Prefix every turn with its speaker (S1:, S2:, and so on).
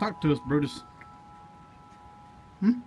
S1: Talk to us, Brutus. Hmm?